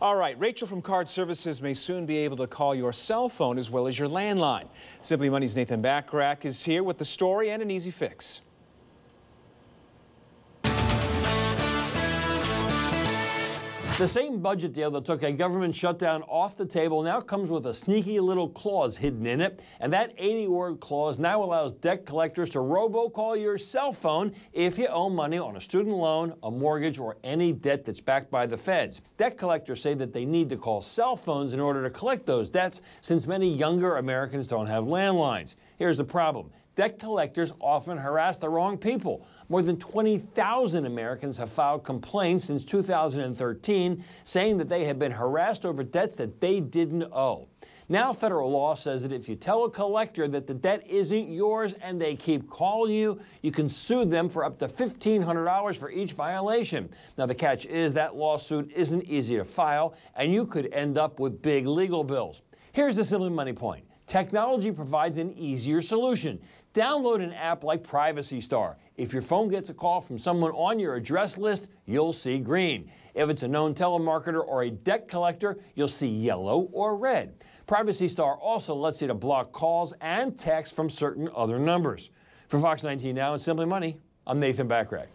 All right, Rachel from Card Services may soon be able to call your cell phone as well as your landline. Simply Money's Nathan Bachrach is here with the story and an easy fix. The same budget deal that took a government shutdown off the table now comes with a sneaky little clause hidden in it. And that 80 word clause now allows debt collectors to robocall your cell phone if you owe money on a student loan, a mortgage, or any debt that's backed by the feds. Debt collectors say that they need to call cell phones in order to collect those debts since many younger Americans don't have landlines. Here's the problem debt collectors often harass the wrong people. More than 20,000 Americans have filed complaints since 2013 saying that they have been harassed over debts that they didn't owe. Now, federal law says that if you tell a collector that the debt isn't yours and they keep calling you, you can sue them for up to $1,500 for each violation. Now, the catch is that lawsuit isn't easy to file, and you could end up with big legal bills. Here's the Simply Money point technology provides an easier solution. Download an app like Privacy Star. If your phone gets a call from someone on your address list, you'll see green. If it's a known telemarketer or a debt collector, you'll see yellow or red. Privacy Star also lets you to block calls and texts from certain other numbers. For Fox 19 Now and Simply Money, I'm Nathan Bachrach.